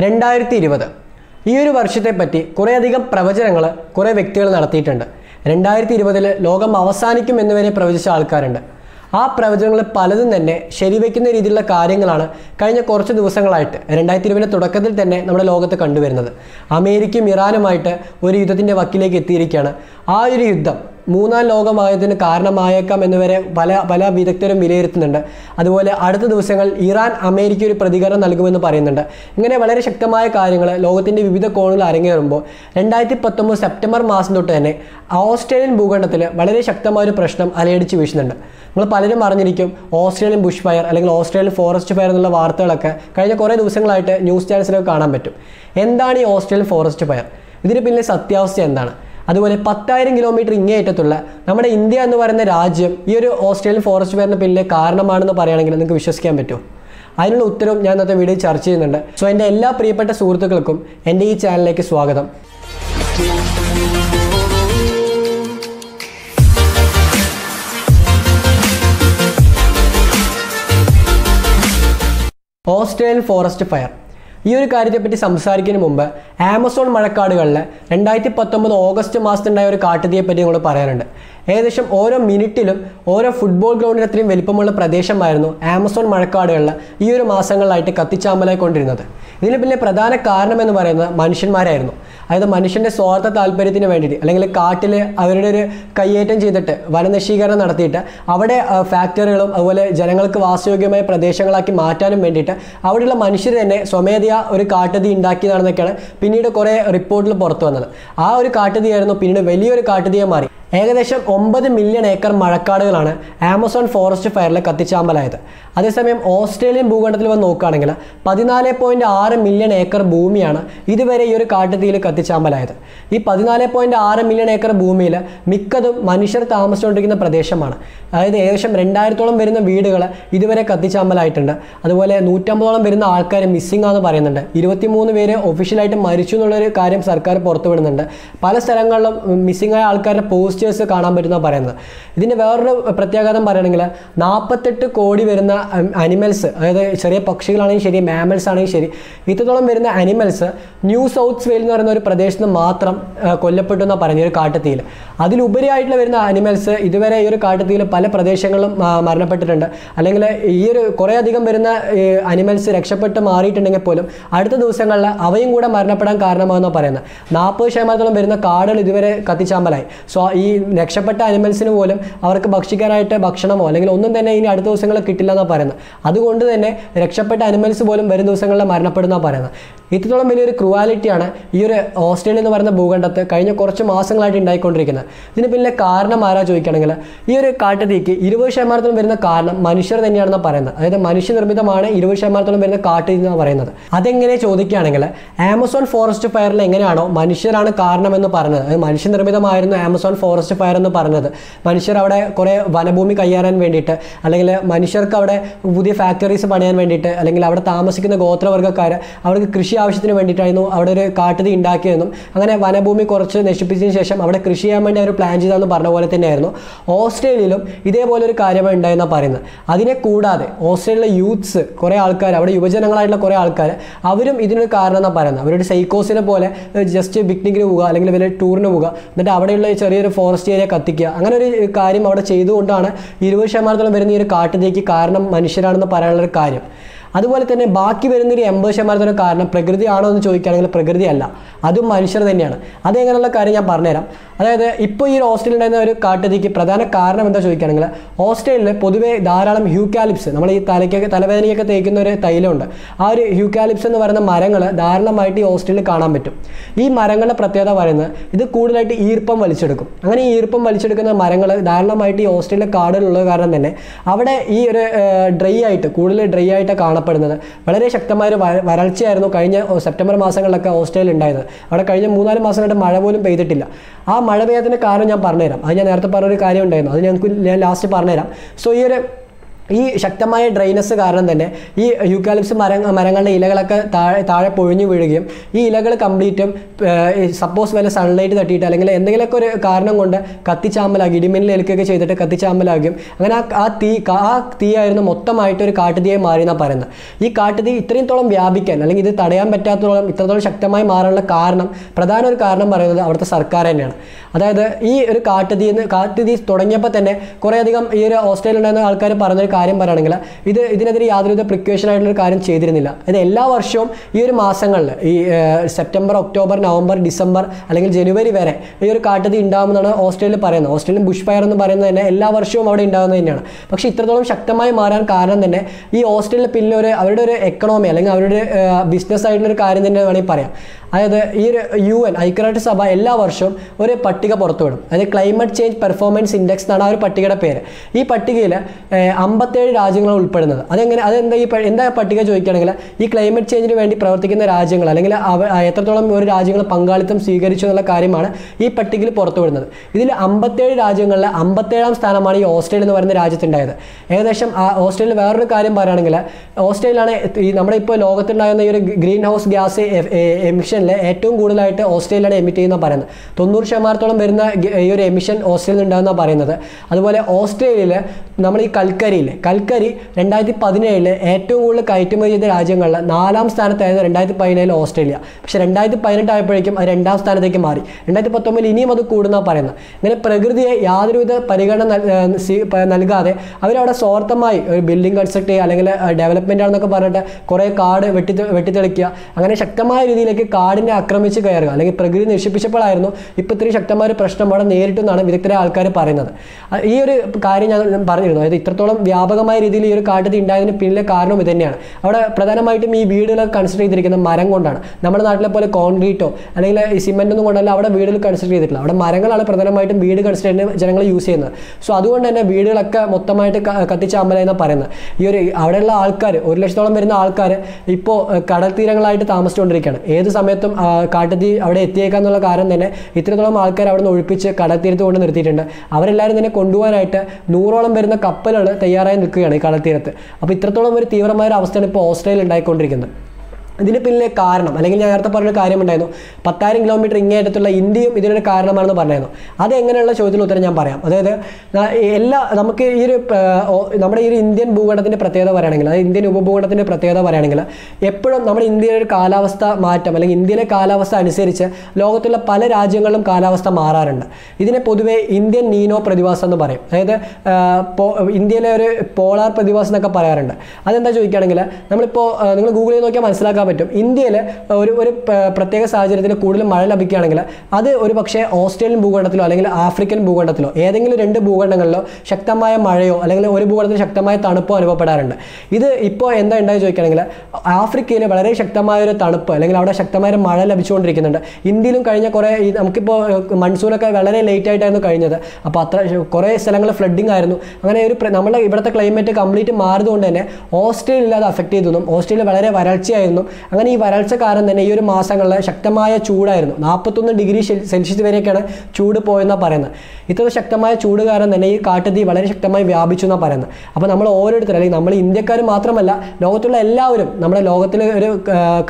രണ്ടായിരത്തി ഇരുപത് ഈ ഒരു വർഷത്തെ പറ്റി കുറേയധികം പ്രവചനങ്ങൾ കുറേ വ്യക്തികൾ നടത്തിയിട്ടുണ്ട്. രണ്ടായിരത്തി ഇരുപതിൽ ലോകം അവസാനിക്കും എന്നുവരെ പ്രവചിച്ച ആൾക്കാരുണ്ട്. ആ പ്രവചനങ്ങൾ പലതും തന്നെ ശരിവെക്കുന്ന രീതിയിലുള്ള കാര്യങ്ങളാണ് കഴിഞ്ഞ കുറച്ച് ദിവസങ്ങളായിട്ട് രണ്ടായിരത്തി ഇരുപതിന്റെ തുടക്കത്തിൽ തന്നെ നമ്മുടെ ലോകത്ത് കണ്ടുവരുന്നത്. അമേരിക്കയും ഇറാനുമായിട്ട് ഒരു യുദ്ധത്തിന്റെ വക്കിലേക്ക് എത്തിയിരിക്കുകയാണ്. ആ ഒരു യുദ്ധം മൂന്നാം ലോകമായതിന് കാരണമായേക്കാം എന്നുവരെ പല പല വിദഗ്ധരും വിലയിരുത്തുന്നുണ്ട്. അതുപോലെ അടുത്ത ദിവസങ്ങൾ ഇറാൻ അമേരിക്ക ഒരു പ്രതികരണം നൽകുമെന്ന് പറയുന്നുണ്ട്. ഇങ്ങനെ വളരെ ശക്തമായ കാര്യങ്ങൾ ലോകത്തിന്റെ വിവിധ കോണുകൾ അരങ്ങേറുമ്പോൾ രണ്ടായിരത്തി പത്തൊമ്പത് സെപ്റ്റംബർ മാസം തൊട്ട് തന്നെ ഓസ്ട്രേലിയൻ ഭൂഖണ്ഡത്തിൽ വളരെ ശക്തമായ ഒരു പ്രശ്നം അലയടിച്ച് വീശുന്നുണ്ട്. നമ്മൾ പലരും അറിഞ്ഞിരിക്കും ഓസ്ട്രേലിയൻ ബുഷ് ഫയർ അല്ലെങ്കിൽ ഓസ്ട്രേലിയൻ ഫോറസ്റ്റ് ഫയർ എന്നുള്ള വാർത്തകളൊക്കെ കഴിഞ്ഞ കുറേ ദിവസങ്ങളായിട്ട് ന്യൂസ് ചാനൽസിലൊക്കെ കാണാൻ പറ്റും. എന്താണ് ഈ ഓസ്ട്രേലിയൻ ഫോറസ്റ്റ് ഫയർ? ഇതിന് പിന്നിലെ സത്യാവസ്ഥ എന്താണ്? അതുപോലെ പത്തായിരം കിലോമീറ്റർ ഇങ്ങേയറ്റത്തുള്ള നമ്മുടെ ഇന്ത്യ എന്ന് പറയുന്ന രാജ്യം ഈ ഒരു ഓസ്ട്രേലിയൻ ഫോറസ്റ്റ് ഫയറിന് പിന്നിലെ കാരണമാണെന്ന് പറയുകയാണെങ്കിൽ നിങ്ങൾക്ക് വിശ്വസിക്കാൻ പറ്റുമോ അതിനുള്ള ഉത്തരവും ഞാൻ ഇന്നത്തെ വീഡിയോ ചർച്ച ചെയ്യുന്നുണ്ട്. സോ എന്റെ എല്ലാ പ്രിയപ്പെട്ട സുഹൃത്തുക്കൾക്കും എന്റെ ഈ ചാനലിലേക്ക് സ്വാഗതം. ഓസ്ട്രേലിയൻ ഫോറസ്റ്റ് ഫയർ ഈ ഒരു കാര്യത്തെപ്പറ്റി സംസാരിക്കുന്നതിന് മുമ്പ് ആമസോൺ മഴക്കാടുകളിൽ രണ്ടായിരത്തി പത്തൊമ്പത് ഓഗസ്റ്റ് മാസത്തിലുണ്ടായ ഒരു കാട്ടുതീയെപ്പറ്റി നിങ്ങൾ പറയാനുണ്ട് ഏകദേശം ഓരോ മിനിറ്റിലും ഓരോ ഫുട്ബോൾ ഗ്രൗണ്ടിന് അത്രയും വലിപ്പമുള്ള പ്രദേശമായിരുന്നു ആമസോൺ മഴക്കാടുകളിൽ ഈ ഒരു മാസങ്ങളിലായിട്ട് കത്തിച്ചാമ്പലായിക്കൊണ്ടിരുന്നത്. ഇതിന് പിന്നെ പ്രധാന കാരണം എന്ന് പറയുന്നത് മനുഷ്യന്മാരായിരുന്നു. അതായത് മനുഷ്യന്റെ സ്വാർത്ഥ താല്പര്യത്തിന് വേണ്ടിയിട്ട് അല്ലെങ്കിൽ കാട്ടിൽ അവരുടെ ഒരു കയ്യേറ്റം ചെയ്തിട്ട് വനനശീകരണം നടത്തിയിട്ട് അവിടെ ഫാക്ടറികളും അതുപോലെ ജനങ്ങൾക്ക് വാസയോഗ്യമായ പ്രദേശങ്ങളാക്കി മാറ്റാനും വേണ്ടിയിട്ട് അവിടെയുള്ള മനുഷ്യർ തന്നെ സ്വമേധയാ ഒരു കാട്ടുതീ ഉണ്ടാക്കിയതാണെന്നൊക്കെയാണ് പിന്നീട് കുറേ റിപ്പോർട്ടിൽ പുറത്തു വന്നത്. ആ ഒരു കാട്ടുതീയായിരുന്നു പിന്നീട് വലിയൊരു കാട്ടുതീയെ മാറി. ഏകദേശം ഒമ്പത് മില്യൺ ഏക്കർ മഴക്കാടുകളാണ് ആമസോൺ ഫോറസ്റ്റ് ഫയറിൽ കത്തിച്ചാമ്പലായത്. അതേസമയം ഓസ്ട്രേലിയൻ ഭൂഖണ്ഡത്തിൽ വന്ന് നോക്കുകയാണെങ്കിൽ പതിനാല് പോയിന്റ് ആറ് മില്യൺ ഏക്കർ ഭൂമിയാണ് ഇതുവരെ ഈ ഒരു കാട്ടുതീയിൽ കത്തിച്ചാമ്പലായത്. ഈ പതിനാല് പോയിന്റ് ആറ് മില്യൺ ഏക്കർ ഭൂമിയിൽ മിക്കതും മനുഷ്യർ താമസിച്ചുകൊണ്ടിരിക്കുന്ന പ്രദേശമാണ്. അതായത് ഏകദേശം രണ്ടായിരത്തോളം വരുന്ന വീടുകൾ ഇതുവരെ കത്തിച്ചാമ്പലായിട്ടുണ്ട്. അതുപോലെ നൂറ്റമ്പതോളം വരുന്ന ആൾക്കാർ മിസ്സിംഗ് ആണെന്ന് പറയുന്നുണ്ട്. ഇരുപത്തിമൂന്ന് പേര് ഒഫീഷ്യലായിട്ട് മരിച്ചു എന്നുള്ളൊരു കാര്യം സർക്കാർ പുറത്തുവിടുന്നുണ്ട്. പല സ്ഥലങ്ങളിലും മിസ്സിംഗ് ആയ ആൾക്കാരുടെ പോസ്റ്റേഴ്സ് കാണാൻ പറ്റുന്ന പറയുന്നത്. ഇതിന്റെ വേറൊരു പ്രത്യാഘാതം പറയുകയാണെങ്കിൽ നാൽപ്പത്തെട്ട് കോടി വരുന്ന അനിമൽസ് അതായത് ചെറിയ പക്ഷികളാണെങ്കിൽ ശരി മാമൽസ് ആണെങ്കിൽ ശരി ഇത്രത്തോളം വരുന്ന അനിമൽസ് ന്യൂ സൗത്ത് വെയിൽ എന്ന് പറയുന്ന ഒരു പ്രദേശത്ത് മാത്രം കൊല്ലപ്പെട്ടു എന്നാണ് പറഞ്ഞ ഒരു കാട്ടുതീയിൽ. അതിലുപരിയായിട്ടുള്ള വരുന്ന അനിമൽസ് ഇതുവരെ ഈ ഒരു കാട്ടുതീയിൽ പല പ്രദേശങ്ങളിലും മരണപ്പെട്ടിട്ടുണ്ട്. അല്ലെങ്കിൽ ഈ ഒരു കുറേ അധികം വരുന്ന അനിമൽസ് രക്ഷപ്പെട്ട് മാറിയിട്ടുണ്ടെങ്കിൽ പോലും അടുത്ത ദിവസങ്ങളിൽ അവയും കൂടെ മരണപ്പെടാൻ കാരണമാകുന്ന പറയുന്നത്. നാൽപ്പത് ശതമാനത്തോളം വരുന്ന കാടുകൾ ഇതുവരെ കത്തിച്ചാമ്പലായി. സോ ഈ രക്ഷപ്പെട്ട അനിമൽസിന് പോലും അവർക്ക് ഭക്ഷിക്കാനായിട്ട് ഭക്ഷണമോ അല്ലെങ്കിൽ ഒന്നും തന്നെ ഇനി അടുത്ത ദിവസങ്ങളിൽ കിട്ടില്ല എന്നാണ് പറയുന്നത്. അതുകൊണ്ട് തന്നെ രക്ഷപ്പെട്ട അനിമൽസ് പോലും വരും ദിവസങ്ങളിൽ മരണപ്പെടുന്ന പറയുന്നത്. ഇത്രത്തോളം വലിയൊരു ക്രുവാലിറ്റിയാണ് ഈ ഒരു ഓസ്ട്രേലിയ എന്ന് പറയുന്ന ഭൂഖണ്ഡത്ത് കഴിഞ്ഞ കുറച്ച് മാസങ്ങളായിട്ട് ഉണ്ടായിക്കൊണ്ടിരിക്കുന്നത്. ഇതിന് പിന്നെ കാരണം ആരാ ചോദിക്കുകയാണെങ്കിൽ ഈ ഒരു കാട്ടുതീക്ക് ഇരുപത് ശതമാനത്തോളം വരുന്ന കാരണം മനുഷ്യർ തന്നെയാണെന്ന് പറയുന്നത്. അതായത് മനുഷ്യനിർമ്മിതമാണ് ഇരുപത് ശതമാനത്തോളം വരുന്ന കാട്ടുതീ എന്ന് പറയുന്നത്. അതെങ്ങനെ ചോദിക്കുകയാണെങ്കിൽ ആമസോൺ ഫോറസ്റ്റ് ഫയറിൽ എങ്ങനെയാണോ മനുഷ്യരാണ് കാരണമെന്ന് പറഞ്ഞത്. അത് മനുഷ്യനിർമ്മിതമായിരുന്നു ആമസോൺ ഫോറസ്റ്റ് ഫയർ എന്ന് പറഞ്ഞത്. മനുഷ്യർ അവിടെ കുറേ വനഭൂമി കയ്യേറാൻ വേണ്ടിയിട്ട് അല്ലെങ്കിൽ മനുഷ്യർക്ക് അവിടെ പുതിയ ഫാക്ടറീസ് പണിയാൻ വേണ്ടിയിട്ട് അല്ലെങ്കിൽ അവിടെ താമസിക്കുന്ന ഗോത്രവർഗക്കാർ അവർക്ക് കൃഷി ആവശ്യത്തിന് വേണ്ടിയിട്ടായിരുന്നു അവിടെ ഒരു കാട്ടുതീ ഉണ്ടാക്കിയതെന്നും അങ്ങനെ വനഭൂമി കുറച്ച് നശിപ്പിച്ചതിന് ശേഷം അവിടെ കൃഷി ചെയ്യാൻ വേണ്ടി അവർ പ്ലാൻ ചെയ്തതെന്ന് പറഞ്ഞ പോലെ തന്നെയായിരുന്നു. ഓസ്ട്രേലിയയിലും ഇതേപോലെ ഒരു കാര്യമാണ് ഉണ്ടായെന്നാണ് പറയുന്നത്. അതിനെ കൂടാതെ ഓസ്ട്രേലിയയിലെ യൂത്ത്സ് കുറേ ആൾക്കാർ അവിടെ യുവജനങ്ങളായിട്ടുള്ള കുറേ ആൾക്കാർ അവരും ഇതിനൊരു കാരണം എന്നാണ് പറയുന്നത്. അവരുടെ സൈക്കോസിനെ പോലെ ജസ്റ്റ് പിക്നിക്കിന് പോവുക അല്ലെങ്കിൽ വലിയ ടൂറിന് പോവുക എന്നിട്ട് അവിടെയുള്ള ചെറിയൊരു ചെറിയൊരു ഫോറസ്റ്റ് ഏരിയ കത്തിക്കുക. അങ്ങനെ ഒരു കാര്യം അവിടെ ചെയ്തുകൊണ്ടാണ് ഇരുപത് ശതമാനത്തോളം വരുന്ന ഈ ഒരു കാട്ടുതീക്ക് കാരണം മനുഷ്യരാണെന്ന് പറയാനുള്ളൊരു കാര്യം. അതുപോലെ തന്നെ ബാക്കി വരുന്നൊരു എൺപത് ശതമാനത്തിന് കാരണം പ്രകൃതിയാണോ എന്ന് ചോദിക്കുകയാണെങ്കിൽ പ്രകൃതിയല്ല. അതും മനുഷ്യർ തന്നെയാണ്. അതെങ്ങനെയുള്ള കാര്യം ഞാൻ പറഞ്ഞുതരാം. അതായത് ഇപ്പോൾ ഈ ഒരു ഓസ്ട്രേലിയ ഉണ്ടായിരുന്ന ഒരു കാട്ടുതീക്ക് പ്രധാന കാരണം എന്താ ചോദിക്കുകയാണെങ്കിൽ ഓസ്ട്രേലിയയിൽ പൊതുവേ ധാരാളം ഹ്യൂക്കാലിപ്സ് നമ്മൾ ഈ തലയ്ക്കൊക്കെ തലവേദനയൊക്കെ തേക്കുന്ന ഒരു തൈലമുണ്ട്. ആ ഒരു ഹ്യൂക്കാലിപ്സ് എന്ന് പറയുന്ന മരങ്ങൾ ധാരാളമായിട്ട് ഈ ഓസ്ട്രേലിയയിൽ കാണാൻ പറ്റും. ഈ മരങ്ങളുടെ പ്രത്യേകത പറയുന്നത് ഇത് കൂടുതലായിട്ട് ഈർപ്പം വലിച്ചെടുക്കും. അങ്ങനെ ഈ ഈർപ്പം വലിച്ചെടുക്കുന്ന മരങ്ങൾ ധാരാളമായിട്ട് ഈ ഓസ്ട്രേലിയ കാടുകളുള്ളത് കാരണം തന്നെ അവിടെ ഈ ഒരു ഡ്രൈ ആയിട്ട് കൂടുതൽ ഡ്രൈ ആയിട്ട് കാണപ്പെടുന്നത്. വളരെ ശക്തമായ ഒരു വര- വരൾച്ചയായിരുന്നു കഴിഞ്ഞ സെപ്റ്റംബർ മാസങ്ങളിലൊക്കെ ഓസ്ട്രേലിയ ഉണ്ടായത് അവിടെ കഴിഞ്ഞ മൂന്നാൽ മാസമായിട്ട് മഴ പോലും പെയ്തിട്ടില്ല. ആ മഴ പെയ്യാത്തതിന് കാരണം ഞാൻ പറഞ്ഞുതരാം. അത് ഞാൻ നേരത്തെ പറഞ്ഞൊരു കാര്യം ഉണ്ടായിരുന്നു അത് ഞങ്ങൾക്ക് ഞാൻ ലാസ്റ്റ് പറഞ്ഞുതരാം. സോ ഈ ഒരു ഈ ശക്തമായ ഡ്രൈനസ് കാരണം തന്നെ ഈ യൂക്കാലിപ്സ് മര മരങ്ങളുടെ ഇലകളൊക്കെ താഴെ താഴെ പൊഴിഞ്ഞു വീഴുകയും ഈ ഇലകൾ കംപ്ലീറ്റും സപ്പോസ് വല്ല സൺലൈറ്റ് തട്ടിയിട്ട് അല്ലെങ്കിൽ എന്തെങ്കിലുമൊക്കെ ഒരു കാരണം കൊണ്ട് കത്തിച്ചാമ്പലാകി ഇടിമിന്നൽ ഏൽക്കുകയൊക്കെ ചെയ്തിട്ട് കത്തിച്ചാമ്പലാകും അങ്ങനെ ആ ആ തീ ആ തീയായിരുന്നു മൊത്തമായിട്ട് ഒരു കാട്ടുതീയായി മാറി എന്നാണ് പറയുന്നത്. ഈ കാട്ടുതീ ഇത്രത്തോളം വ്യാപിക്കാൻ അല്ലെങ്കിൽ ഇത് തടയാൻ പറ്റാത്തോളം ഇത്രത്തോളം ശക്തമായി മാറാനുള്ള കാരണം പ്രധാന ഒരു കാരണം പറയുന്നത് അവിടുത്തെ സർക്കാർ തന്നെയാണ്. അതായത് ഈ ഒരു കാട്ടുതീന്ന് കാട്ടുതീ തുടങ്ങിയപ്പോൾ തന്നെ കുറേയധികം ഈ ഒരു ഓസ്ട്രേലിയ ഉണ്ടായിരുന്ന ആൾക്കാർ പറഞ്ഞൊരു കാര്യം പറയുകയാണെങ്കിൽ ഇത് ഇതിനെതിരെ യാതൊരുവിധ പ്രിക്വേഷൻ ആയിട്ടുള്ള കാര്യം ചെയ്തിരുന്നില്ല. ഇത് എല്ലാ വർഷവും ഈ ഒരു മാസങ്ങളിൽ ഈ സെപ്റ്റംബർ ഒക്ടോബർ നവംബർ ഡിസംബർ അല്ലെങ്കിൽ ജനുവരി വരെ ഈ ഒരു കാട്ടുതീ ഉണ്ടാകുമെന്നാണ് ഓസ്ട്രേലിയ പറയുന്നത്. ഓസ്ട്രേലിയൻ ബുഷ് ഫയർ എന്ന് പറയുന്നത് തന്നെ എല്ലാ വർഷവും അവിടെ ഉണ്ടാകുന്നത് തന്നെയാണ്. പക്ഷേ ഇത്രത്തോളം ശക്തമായി മാറാൻ കാരണം തന്നെ ഈ ഓസ്ട്രേലിയ പിന്നെ ഒരു അവരുടെ ഒരു എക്കണോമി അല്ലെങ്കിൽ അവരുടെ ബിസിനസ് ആയിട്ടുള്ള ഒരു കാര്യം തന്നെ വേണമെങ്കിൽ പറയാം. അതായത് ഈ ഒരു യു എൻ ഐക്യരാഷ്ട്ര സഭ എല്ലാ വർഷവും ഒരു പട്ടിക പുറത്തുവിടും. അതായത് ക്ലൈമറ്റ് ചേഞ്ച് പെർഫോമൻസ് ഇൻഡെക്സ് എന്നാണ് ആ ഒരു പട്ടികയുടെ പേര്. ഈ പട്ടികയിൽ അമ്പത്തേഴ് രാജ്യങ്ങൾ ഉൾപ്പെടുന്നത്. അതെങ്ങനെ അതെന്താ ഈ എന്താ പട്ടിക ചോദിക്കുകയാണെങ്കിൽ ഈ ക്ലൈമറ്റ് ചേഞ്ചിന് വേണ്ടി പ്രവർത്തിക്കുന്ന രാജ്യങ്ങൾ അല്ലെങ്കിൽ അവ എത്രത്തോളം ഒരു രാജ്യങ്ങൾ പങ്കാളിത്തം സ്വീകരിച്ചു എന്നുള്ള കാര്യമാണ് ഈ പട്ടികയിൽ പുറത്തുവിടുന്നത് ഇതിൽ അമ്പത്തേഴ് രാജ്യങ്ങളിൽ അമ്പത്തേഴാം സ്ഥാനമാണ് ഈ ഓസ്ട്രേലിയ എന്ന് പറയുന്ന രാജ്യത്തുണ്ടായത്. ഏകദേശം ആ ഓസ്ട്രേലിയ വേറൊരു കാര്യം പറയുകയാണെങ്കിൽ ഓസ്ട്രേലിയയിലാണ് ഈ നമ്മുടെ ഇപ്പോൾ ലോകത്തുണ്ടാകുന്ന ഈ ഒരു ഗ്രീൻ ഹൗസ് ഗ്യാസ് എമിഷനിൽ ഏറ്റവും കൂടുതലായിട്ട് ഓസ്ട്രേലിയയാണ് എമിറ്റ് ചെയ്യുന്ന പറയുന്നത്. തൊണ്ണൂറ് ശതമാനത്തോളം വരുന്ന ഈ ഒരു എമിഷൻ ഓസ്ട്രേലിയയിൽ ഉണ്ടാകുന്ന പറയുന്നത്. അതുപോലെ ഓസ്ട്രേലിയയിൽ നമ്മൾ ഈ കൽക്കരിയിൽ കൽക്കരി രണ്ടായിരത്തി പതിനേഴിൽ ഏറ്റവും കൂടുതൽ കയറ്റുമതി ചെയ്ത രാജ്യങ്ങളിൽ നാലാം സ്ഥാനത്തായിരുന്നു രണ്ടായിരത്തി പതിനേഴിൽ ഓസ്ട്രേലിയ. പക്ഷേ രണ്ടായിരത്തി പതിനെട്ട് ആയപ്പോഴേക്കും അത് രണ്ടാം സ്ഥാനത്തേക്ക് മാറി. രണ്ടായിരത്തി പത്തൊമ്പതിൽ ഇനിയും അത് കൂടുന്ന പറയുന്നത്. ഇങ്ങനെ പ്രകൃതിയെ യാതൊരുവിധ പരിഗണന നൽകാതെ അവരവിടെ സ്വാർത്ഥമായി ഒരു ബിൽഡിംഗ് കൺസ്ട്രക്ട് ചെയ്യുക അല്ലെങ്കിൽ ഡെവലപ്മെന്റ് ആണെന്നൊക്കെ പറഞ്ഞിട്ട് കുറേ കാട് വെട്ടി വെട്ടിത്തെളിക്കുക. അങ്ങനെ ശക്തമായ രീതിയിലേക്ക് കാടിനെ ആക്രമിച്ച് കയറുക അല്ലെങ്കിൽ പ്രകൃതി നശിപ്പിച്ചപ്പോഴായിരുന്നു ഇപ്പോൾ ഇത്രയും ശക്തമായ ഒരു പ്രശ്നം അവിടെ നേരിട്ടെന്നാണ് വിദഗ്ധരായ ആൾക്കാർ പറയുന്നത്. ഈ ഒരു കാര്യം ഞാൻ പറഞ്ഞിരുന്നു. അതായത് ഇത്രത്തോളം വ്യാപകമായ രീതിയിൽ ഈ ഒരു കാട്ടുതീ ഉണ്ടായതിന് പിന്നിലെ കാരണം ഇത് തന്നെയാണ് അവിടെ പ്രധാനമായിട്ടും ഈ വീടുകളൊക്കെ കൺസിഡർ ചെയ്തിരിക്കുന്നത് മരം കൊണ്ടാണ്. നമ്മുടെ നാട്ടിലെ പോലെ കോൺക്രീറ്റോ അല്ലെങ്കിൽ സിമെന്റ് ഒന്നും കൊണ്ടല്ല അവിടെ വീടുകൾ കൺസിഡർ ചെയ്തിട്ടുള്ളത്. അവിടെ മരങ്ങളാണ് പ്രധാനമായിട്ടും വീട് കൺസിഡർ ചെയ്യുന്ന ജനങ്ങൾ യൂസ് ചെയ്യുന്നത്. സോ അതുകൊണ്ട് തന്നെ വീടുകളൊക്കെ മൊത്തമായിട്ട് കത്തിച്ചാമ്പലെന്ന് പറയുന്നത്. ഈ ഒരു അവിടെയുള്ള ആൾക്കാർ ഒരു ലക്ഷത്തോളം വരുന്ന ആൾക്കാർ ഇപ്പോൾ കടൽ തീരങ്ങളായിട്ട് താമസിച്ചുകൊണ്ടിരിക്കുകയാണ്. ഏത് സമയത്തും കാട്ടുതീ അവിടെ എത്തിയേക്കാന്നുള്ള കാരണം തന്നെ ഇത്രത്തോളം ആൾക്കാർ അവിടെ നിന്ന് ഒഴിപ്പിച്ച് കടൽ തീരത്ത് കൊണ്ട് നിർത്തിയിട്ടുണ്ട്. അവരെല്ലാവരും തന്നെ കൊണ്ടുപോകാനായിട്ട് നൂറോളം വരുന്ന കപ്പലുകൾ തയ്യാറായി നിൽക്കുകയാണ് ഈ കടൽ തീരത്ത് അപ്പോൾ ഇത്രത്തോളം ഒരു തീവ്രമായ ഒരു അവസ്ഥയാണ് ഇപ്പോൾ ഓസ്ട്രേലിയ ഉണ്ടായിക്കൊണ്ടിരിക്കുന്നത്. ഇതിന് പിന്നിലെ കാരണം അല്ലെങ്കിൽ ഞാൻ നേരത്തെ പറഞ്ഞൊരു കാര്യമുണ്ടായിരുന്നു. പത്തായിരം കിലോമീറ്റർ ഇങ്ങേറ്റത്തുള്ള ഇന്ത്യയും ഇതിനൊരു കാരണമാണെന്ന് പറഞ്ഞായിരുന്നു. അത് എങ്ങനെയുള്ള ചോദ്യത്തിന് ഉത്തരം ഞാൻ പറയാം. അതായത് എല്ലാ നമുക്ക് ഈ ഒരു നമ്മുടെ ഈ ഒരു ഇന്ത്യൻ ഭൂഖണ്ഡത്തിന്റെ പ്രത്യേകത പറയുകയാണെങ്കിൽ അതായത് ഇന്ത്യൻ ഉപഭൂഖണ്ഡത്തിന്റെ പ്രത്യേകത പറയുകയാണെങ്കിൽ എപ്പോഴും നമ്മുടെ ഇന്ത്യയുടെ ഒരു കാലാവസ്ഥ മാറ്റം അല്ലെങ്കിൽ ഇന്ത്യയിലെ കാലാവസ്ഥ അനുസരിച്ച് ലോകത്തുള്ള പല രാജ്യങ്ങളിലും കാലാവസ്ഥ മാറാറുണ്ട്. ഇതിനെ പൊതുവെ ഇന്ത്യൻ നീനോ പ്രതിഭാസം എന്ന് പറയും. അതായത് ഇന്ത്യയിലെ ഒരു പോളാർ പ്രതിഭാസം എന്നൊക്കെ പറയാറുണ്ട്. അതെന്താ ചോദിക്കുകയാണെങ്കിൽ നമ്മളിപ്പോൾ നിങ്ങൾ ഗൂഗിളിൽ നോക്കിയാൽ മനസ്സിലാക്കാൻ പറ്റും. ഇന്ത്യയിൽ ഒരു ഒരു പ്രത്യേക സാഹചര്യത്തിൽ കൂടുതൽ മഴ ലഭിക്കുകയാണെങ്കിൽ അത് ഒരു പക്ഷേ ഓസ്ട്രേലിയൻ ഭൂഖണ്ഡത്തിലോ അല്ലെങ്കിൽ ആഫ്രിക്കൻ ഭൂഖണ്ഡത്തിലോ ഏതെങ്കിലും രണ്ട് ഭൂഖണ്ഡങ്ങളിലോ ശക്തമായ മഴയോ അല്ലെങ്കിൽ ഒരു ഭൂഖണ്ഡത്തിൽ ശക്തമായ തണുപ്പോ അനുഭവപ്പെടാറുണ്ട്. ഇത് ഇപ്പോൾ എന്താ ഉണ്ടായി ചോദിക്കുകയാണെങ്കിൽ ആഫ്രിക്കയിൽ വളരെ ശക്തമായ ഒരു തണുപ്പ് അല്ലെങ്കിൽ അവിടെ ശക്തമായ ഒരു മഴ ലഭിച്ചുകൊണ്ടിരിക്കുന്നുണ്ട്. ഇന്ത്യയിലും കഴിഞ്ഞ കുറേ നമുക്കിപ്പോൾ മൺസൂണൊക്കെ വളരെ ലേറ്റ് ആയിട്ടായിരുന്നു കഴിഞ്ഞത്. അപ്പോൾ അത്ര കുറേ സ്ഥലങ്ങൾ ഫ്ലഡിങ് ആയിരുന്നു. അങ്ങനെ ഒരു നമ്മുടെ ഇവിടുത്തെ ക്ലൈമറ്റ് കംപ്ലീറ്റ് മാറിയതുകൊണ്ട് തന്നെ ഓസ്ട്രേലിയയിൽ അത് അഫക്റ്റ് ചെയ്തെന്നും ഓസ്ട്രേലിയ വളരെ വരൾച്ചയായിരുന്നു. അങ്ങനെ ഈ വരൾച്ച കാരണം തന്നെ ഈ ഒരു മാസങ്ങളിൽ ശക്തമായ ചൂടായിരുന്നു. നാൽപ്പത്തൊന്ന് ഡിഗ്രി സെൽഷ്യസ് വരെയൊക്കെയാണ് ചൂട് പോയെന്നാണ് പറയുന്നത്. ഇത്ര ശക്തമായ ചൂട് കാരണം തന്നെ ഈ കാട്ടുതീ വളരെ ശക്തമായി വ്യാപിച്ചു എന്നാണ് പറയുന്നത്. അപ്പോൾ നമ്മൾ ഓരോരുത്തർ അല്ലെങ്കിൽ നമ്മൾ ഇന്ത്യക്കാർ മാത്രമല്ല ലോകത്തുള്ള എല്ലാവരും നമ്മുടെ ലോകത്തിലെ ഒരു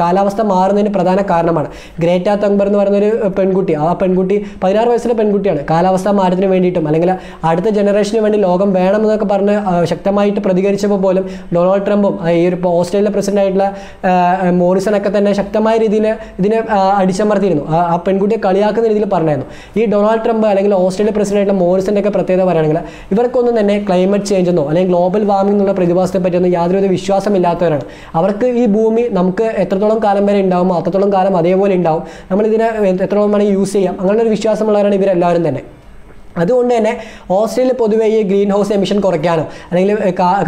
കാലാവസ്ഥ മാറുന്നതിന് പ്രധാന കാരണമാണ്. ഗ്രേറ്റ തങ്ബർ എന്ന് പറയുന്ന ഒരു പെൺകുട്ടി. ആ പെൺകുട്ടി പതിനാറ് വയസ്സിലെ പെൺകുട്ടിയാണ്. കാലാവസ്ഥ മാറ്റത്തിന് വേണ്ടിയിട്ടും അല്ലെങ്കിൽ അടുത്ത ജനറേഷന് വേണ്ടി ലോകം വേണമെന്നൊക്കെ പറഞ്ഞ് ശക്തമായിട്ട് പ്രതികരിച്ചപ്പോൾ പോലും ഡൊണാൾഡ് ട്രംപും ഈ ഒരു ഓസ്ട്രേലിയ പ്രസിഡന്റ് ആയിട്ടുള്ള മോറിസണൊക്കെ തന്നെ ശക്തമായ രീതിയിൽ ഇതിനെ അടിച്ചമർത്തിയിരുന്നു. ആ പെൺകുട്ടിയെ കളിയാക്കുന്ന രീതിയിൽ പറഞ്ഞായിരുന്നു. ഈ ഡൊണാൾഡ് ട്രംപ് അല്ലെങ്കിൽ ഓസ്ട്രേലിയ പ്രസിഡന്റ് മോറിസന്റെ ഒക്കെ പ്രത്യേകത പറയുകയാണെങ്കിൽ ഇവർക്കൊന്നും തന്നെ ക്ലൈമറ്റ് ചേഞ്ച് എന്നോ അല്ലെങ്കിൽ ഗ്ലോബൽ വാർമിംഗ് എന്നുള്ള പ്രതിഭാസത്തെ പറ്റിയൊന്നും യാതൊരുവിധ വിശ്വാസമില്ലാത്തവരാണ്. അവർക്ക് ഈ ഭൂമി നമുക്ക് എത്രത്തോളം കാലം വരെ ഉണ്ടാവുമോ അത്രത്തോളം കാലം അതേപോലെ ഉണ്ടാവും നമ്മൾ ഇതിനെ എത്രത്തോളം വേണമെങ്കിൽ യൂസ് ചെയ്യാം അങ്ങനെ ഒരു വിശ്വാസമുള്ളവരാണ് ഇവരെല്ലാവരും തന്നെ. അതുകൊണ്ട് തന്നെ ഓസ്ട്രേലിയ പൊതുവെ ഈ ഗ്രീൻ ഹൗസ് എമിഷൻ കുറയ്ക്കാനോ അല്ലെങ്കിൽ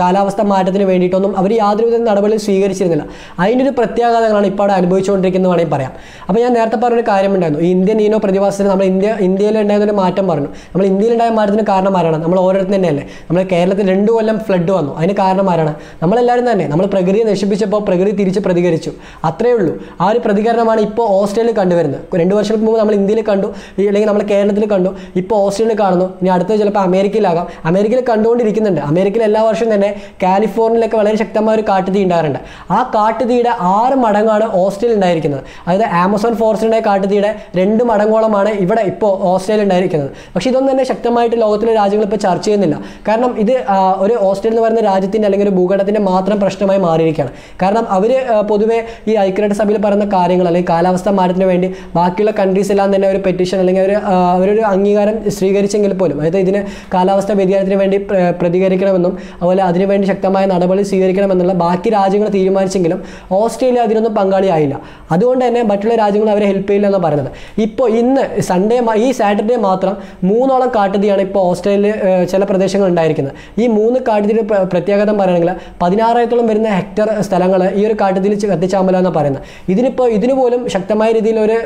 കാലാവസ്ഥ മാറ്റത്തിന് വേണ്ടിയിട്ടൊന്നും അവർ യാതൊരുവിധ നടപടികളും സ്വീകരിച്ചിരുന്നില്ല. അതിന്റെ ഒരു പ്രത്യാഘാതങ്ങളാണ് ഇപ്പോൾ അവിടെ അനുഭവിച്ചുകൊണ്ടിരിക്കുന്നത് വേണമെങ്കിൽ പറയാം. അപ്പോൾ ഞാൻ നേരത്തെ പറഞ്ഞൊരു കാര്യമുണ്ടായിരുന്നു ഈ ഇന്ത്യൻ ഈനോ പ്രതിഭാസത്തിന് നമ്മൾ ഇന്ത്യ ഇന്ത്യയിൽ മാറ്റം പറഞ്ഞു. നമ്മൾ ഇന്ത്യയിലുണ്ടായ മാറ്റത്തിന് കാരണം ആരാണ്? നമ്മൾ ഓരോരുത്തർ തന്നെയല്ലേ? നമ്മൾ കേരളത്തിൽ രണ്ട് കൊല്ലം ഫ്ലഡ് വന്നു. അതിന് കാരണം ആരാണ്? നമ്മളെല്ലാവരും തന്നെ. നമ്മൾ പ്രകൃതിയെ നശിപ്പിച്ചപ്പോൾ പ്രകൃതി തിരിച്ച് പ്രതികരിച്ചു. അത്രയേ ഉള്ളൂ. ആ ഒരു പ്രതികരണമാണ് ഇപ്പോൾ ഓസ്ട്രേലിയയിൽ കണ്ടുവരുന്നത്. രണ്ട് വർഷങ്ങൾക്ക് മുമ്പ് നമ്മൾ ഇന്ത്യയിൽ കണ്ടു. അല്ലെങ്കിൽ നമ്മൾ കേരളത്തിൽ കണ്ടു. ഇപ്പോൾ ഓസ്ട്രേലിയ ഓസ്ട്രേലിയയിൽ കാണുന്നു. ഇനി അടുത്തത് ചിലപ്പോൾ അമേരിക്കയിലാകാം. അമേരിക്കയിൽ കണ്ടുകൊണ്ടിരിക്കുന്നുണ്ട്. അമേരിക്കയിൽ എല്ലാ വർഷവും തന്നെ കാലിഫോർണിയയിലൊക്കെ വളരെ ശക്തമായ ഒരു കാട്ടുതീ ഉണ്ടാകാറുണ്ട് ആ കാട്ടുതീയുടെ ആറ് മടങ്ങാണ് ഓസ്ട്രേലിയ ഉണ്ടായിരിക്കുന്നത്. അതായത് ആമസോൺ ഫോറസ്റ്റിന്റെ കാട്ടുതീയുടെ രണ്ട് മടങ്ങോളമാണ് ഇവിടെ ഇപ്പോൾ ഓസ്ട്രേലിയ ഉണ്ടായിരിക്കുന്നത്. പക്ഷേ ഇതൊന്നും തന്നെ ശക്തമായിട്ട് ലോകത്തിലെ രാജ്യങ്ങൾ ഇപ്പോൾ ചർച്ച ചെയ്യുന്നില്ല. കാരണം ഇത് ഒരു ഓസ്ട്രേലിയ എന്ന് പറയുന്ന രാജ്യത്തിന്റെ അല്ലെങ്കിൽ ഒരു ഭൂഘടത്തിന്റെ മാത്രം പ്രശ്നമായി മാറിയിരിക്കുകയാണ്. കാരണം അവർ പൊതുവെ ഈ ഐക്യരാഷ്ട്ര സഭയിൽ പറയുന്ന കാര്യങ്ങൾ അല്ലെങ്കിൽ കാലാവസ്ഥ മാറ്റത്തിന് വേണ്ടി ബാക്കിയുള്ള കൺട്രീസ് എല്ലാം തന്നെ ഒരു പെറ്റീഷൻ അല്ലെങ്കിൽ ഒരു അവരൊരു അംഗീകാരം സ്വീകരിച്ചെങ്കിൽ പോലും അതായത് ഇതിന് കാലാവസ്ഥാ വ്യതിയാനത്തിന് വേണ്ടി പ്ര- പ്രതികരിക്കണമെന്നും അതുപോലെ അതിനുവേണ്ടി ശക്തമായ നടപടി സ്വീകരിക്കണമെന്നുള്ള ബാക്കി രാജ്യങ്ങൾ തീരുമാനിച്ചെങ്കിലും ഓസ്ട്രേലിയ അതിനൊന്നും പങ്കാളിയായില്ല. അതുകൊണ്ട് തന്നെ മറ്റുള്ള രാജ്യങ്ങൾ അവരെ ഹെൽപ്പ് ചെയ്യില്ല എന്ന് പറയുന്നത്. ഇപ്പോൾ ഇന്ന് സൺഡേ ഈ സാറ്റർഡേ മാത്രം മൂന്നോളം കാട്ടുതീയാണ് ഇപ്പോൾ ഓസ്ട്രേലിയയിൽ ചില പ്രദേശങ്ങൾ ഉണ്ടായിരിക്കുന്നത്. ഈ മൂന്ന് കാട്ടുതീയുടെ പ്ര- പ്രത്യേകത പറയുകയാണെങ്കിൽ പതിനാറായിരത്തോളം വരുന്ന ഹെക്ടർ സ്ഥലങ്ങൾ ഈ ഒരു കാട്ടുതീയിൽ കത്തിച്ചാമല എന്ന് പറയുന്നത്. ഇതിനിപ്പോൾ ഇതിനു പോലും ശക്തമായ രീതിയിൽ ഒരു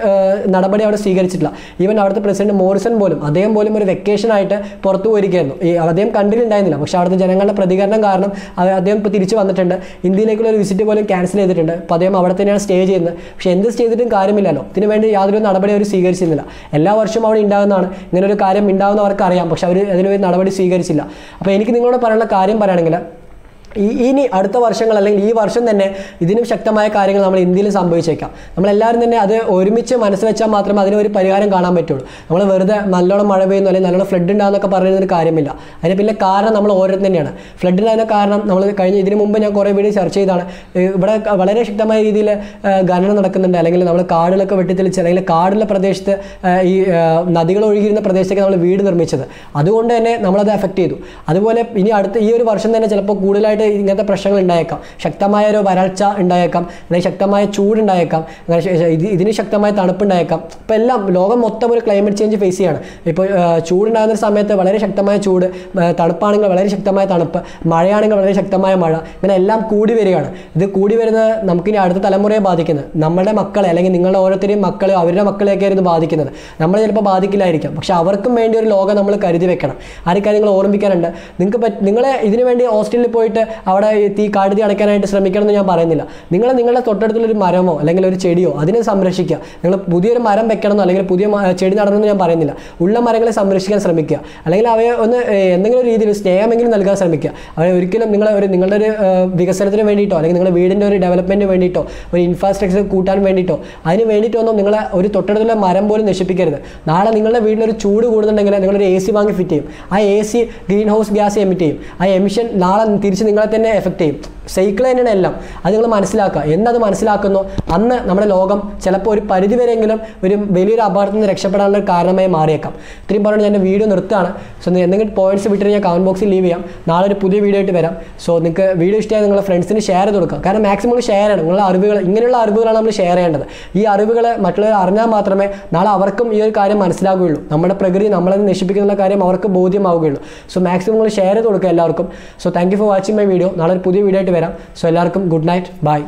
നടപടി അവിടെ സ്വീകരിച്ചിട്ടില്ല. ഈവൻ അവിടുത്തെ പ്രസിഡന്റ് മോറിസൺ പോലും അദ്ദേഹം പോലും ഒരു വെക്കേഷൻ ആയിട്ട് പുറത്തു പോയിരിക്കുകയായിരുന്നു. ഈ അദ്ദേഹം കണ്ടിട്ടുണ്ടായിരുന്നില്ല. പക്ഷേ അവിടുത്തെ ജനങ്ങളുടെ പ്രതികരണം കാരണം അദ്ദേഹം ഇപ്പോൾ തിരിച്ചു വന്നിട്ടുണ്ട്. ഇന്ത്യയിലേക്കുള്ള ഒരു വിസിറ്റ് പോലും ക്യാൻസൽ ചെയ്തിട്ടുണ്ട്. അപ്പോൾ അദ്ദേഹം അവിടെ തന്നെയാണ് സ്റ്റേ ചെയ്യുന്നത്. പക്ഷേ എന്ത് ചെയ്തിട്ടും കാര്യമില്ലല്ലോ. ഇതിനു വേണ്ടി യാതൊരു നടപടി അവർ സ്വീകരിച്ചിരുന്നില്ല. എല്ലാ വർഷവും അവിടെ ഉണ്ടാകുന്നതാണ്. ഇങ്ങനെ ഒരു കാര്യം ഉണ്ടാകുന്നവർക്ക് അറിയാം പക്ഷേ അവർ അതിനൊരു നടപടി സ്വീകരിച്ചില്ല. അപ്പോൾ എനിക്ക് നിങ്ങളോട് പറയാനുള്ള കാര്യം പറയുകയാണെങ്കിൽ ഈ ഇനി അടുത്ത വർഷങ്ങൾ അല്ലെങ്കിൽ ഈ വർഷം തന്നെ ഇതിനും ശക്തമായ കാര്യങ്ങൾ നമ്മൾ ഇന്ത്യയിൽ സംഭവിച്ചേക്കാം. നമ്മളെല്ലാവരും തന്നെ അത് ഒരുമിച്ച് മനസ്സ് വെച്ചാൽ മാത്രമേ അതിന് ഒരു പരിഹാരം കാണാൻ പറ്റുള്ളൂ. നമ്മൾ വെറുതെ നല്ലോണം മഴ പെയ്യുന്നു അല്ലെങ്കിൽ നല്ലോണം ഫ്ലഡ് ഉണ്ടാകുന്നൊക്കെ പറയുന്നൊരു കാര്യമില്ല. അതിന് പിന്നെ കാരണം നമ്മൾ ഓരോരുത്തർ തന്നെയാണ്. ഫ്ലഡ് ഉണ്ടാകുന്ന കാരണം നമ്മൾ കഴിഞ്ഞ ഇതിനു മുമ്പ് ഞാൻ കുറേ വീഡിയോ ചർച്ച ചെയ്താണ് ഇവിടെ വളരെ ശക്തമായ രീതിയിൽ ഖനനം നടക്കുന്നുണ്ട്. അല്ലെങ്കിൽ നമ്മൾ കാടുകളൊക്കെ വെട്ടിത്തെളിച്ച് അല്ലെങ്കിൽ കാടുള്ള പ്രദേശത്ത് ഈ നദികൾ ഒഴുകിയിരുന്ന പ്രദേശത്തേക്ക് നമ്മൾ വീട് നിർമ്മിച്ചത്. അതുകൊണ്ട് തന്നെ നമ്മളത് എഫക്ട് ചെയ്തു. അതുപോലെ ഇനി അടുത്ത ഈ ഒരു വർഷം തന്നെ ചിലപ്പോൾ കൂടുതലായിട്ട് ഇങ്ങനത്തെ പ്രശ്നങ്ങൾ ഉണ്ടായേക്കാം. ശക്തമായ ഒരു വരൾച്ച ഉണ്ടായേക്കാം. അല്ലെങ്കിൽ ശക്തമായ ചൂടുണ്ടായേക്കാം അങ്ങനെ ഇതിന് ശക്തമായ തണുപ്പ് ഉണ്ടായേക്കാം. ഇപ്പോൾ എല്ലാം ലോകം മൊത്തം ഒരു ക്ലൈമറ്റ് ചേഞ്ച് ഫേസ് ചെയ്യാണ്. ഇപ്പോൾ ചൂടുണ്ടാകുന്ന സമയത്ത് വളരെ ശക്തമായ ചൂട് തണുപ്പാണെങ്കിൽ വളരെ ശക്തമായ തണുപ്പ് മഴയാണെങ്കിൽ വളരെ ശക്തമായ മഴ ഇങ്ങനെ എല്ലാം കൂടി വരികയാണ്. ഇത് കൂടി വരുന്നത് നമുക്കിനി അടുത്ത തലമുറയെ ബാധിക്കുന്നത് നമ്മുടെ മക്കളെ അല്ലെങ്കിൽ നിങ്ങളുടെ ഓരോരുത്തരെയും മക്കളെ അവരുടെ മക്കളെയൊക്കെ ആയിരുന്നു ബാധിക്കുന്നത്. നമ്മൾ ചിലപ്പോൾ ബാധിക്കില്ലായിരിക്കാം. പക്ഷേ അവർക്കും വേണ്ടി ഒരു ലോകം നമ്മൾ കരുതി വെക്കണം. ആ കാര്യങ്ങൾ ഓർമ്മിക്കാനുണ്ട്. നിങ്ങൾക്ക് പറ്റ നിങ്ങളെ ഇതിനു വേണ്ടി ഹോസ്റ്റലിൽ പോയിട്ട് അവിടെ ഈ തീ കാടുതി അടയ്ക്കാനായിട്ട് ശ്രമിക്കണം എന്ന് ഞാൻ പറയുന്നില്ല. നിങ്ങൾ നിങ്ങളുടെ തൊട്ടടുത്തുള്ള ഒരു മരമോ അല്ലെങ്കിൽ ഒരു ചെടിയോ അതിനെ സംരക്ഷിക്കുക. നിങ്ങൾ പുതിയൊരു മരം വെക്കണമെന്നോ അല്ലെങ്കിൽ പുതിയ ചെടി നടണമെന്ന് ഞാൻ പറയുന്നില്ല. ഉള്ള മരങ്ങളെ സംരക്ഷിക്കാൻ ശ്രമിക്കുക. അല്ലെങ്കിൽ അവയെ ഒന്ന് എന്തെങ്കിലും രീതിയിൽ സ്നേഹമെങ്കിലും നൽകാൻ ശ്രമിക്കുക. അവരെ ഒരിക്കലും നിങ്ങളെ ഒരു നിങ്ങളുടെ ഒരു വികസനത്തിന് വേണ്ടിയിട്ടോ അല്ലെങ്കിൽ നിങ്ങളുടെ വീടിന്റെ ഒരു ഡെവലപ്മെന്റിന് വേണ്ടിയിട്ടോ ഒരു ഇൻഫ്രാസ്ട്രക്ചർ കൂട്ടാൻ വേണ്ടിയിട്ടോ അതിന് വേണ്ടിയിട്ടൊന്നും നിങ്ങളെ ഒരു തൊട്ടടുത്തുള്ള മരം പോലും നശിപ്പിക്കരുത്. നാളെ നിങ്ങളുടെ വീട്ടിലൊരു ചൂട് കൂടുന്നുണ്ടെങ്കിൽ നിങ്ങളൊരു എ സി വാങ്ങി ഫിറ്റ് ചെയ്യും. ആ A C green house gas emit ചെയ്യും. ആ എമിഷൻ നാളെ തിരിച്ച് നിങ്ങളെ തന്നെ എഫക്റ്റ് ചെയ്യും. സൈക്കിൾ തന്നെയാണ് എല്ലാം അത് നിങ്ങൾ മനസ്സിലാക്കുക. എന്നത് മനസ്സിലാക്കുന്നു? അന്ന് നമ്മുടെ ലോകം ചിലപ്പോൾ ഒരു പരിധി വരെയെങ്കിലും ഒരു വലിയൊരു അപകടത്തിൽ നിന്ന് രക്ഷപ്പെടാനുള്ള കാരണമായി മാറിയേക്കാം. ഇത്രയും പറഞ്ഞു ഞാൻ വീഡിയോ നിർത്തുകയാണ്. സോ എന്തെങ്കിലും പോയിന്റ്സ് വിട്ടിട്ട് ഞാൻ കമന്റ് ബോക്സിൽ ലീവ് ചെയ്യാം. നാളെ ഒരു പുതിയ വീഡിയോ ആയിട്ട് വരാം. സോ നിങ്ങൾക്ക് വീഡിയോ ഇഷ്ടമായി നിങ്ങളുടെ ഫ്രണ്ട്സിന് ഷെയർ ചെയ്ത് കൊടുക്കുക. കാരണം മാക്സിമം ഷെയർ ചെയ്യണം. നിങ്ങളുടെ അറിവുകൾ ഇങ്ങനെയുള്ള അറിവുകളാണ് നമ്മൾ ഷെയർ ചെയ്യേണ്ടത്. ഈ അറിവുകൾ മറ്റുള്ളവർ അറിഞ്ഞാൽ മാത്രമേ നാളെ അവർക്കും ഈ ഒരു കാര്യം മനസ്സിലാവുകയുള്ളൂ നമ്മുടെ പ്രകൃതി നമ്മളെ നശിപ്പിക്കുന്ന കാര്യം അവർക്ക് ബോധ്യമാവുകയുള്ളൂ. സോ മാക്സിമം നിങ്ങൾ ഷെയർ ചെയ്ത് കൊടുക്കുക എല്ലാവർക്കും. So thank for watching my video നാളെ ഒരു പുതിയ വീഡിയോ ആയിട്ട് വരാം. സോ എല്ലാവർക്കും ഗുഡ് നൈറ്റ് ബൈ